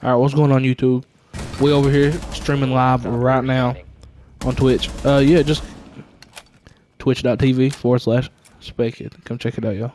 All right, what's going on YouTube? We over here streaming live right now on Twitch. Uh, yeah, just twitch.tv forward slash spake it. Come check it out, y'all.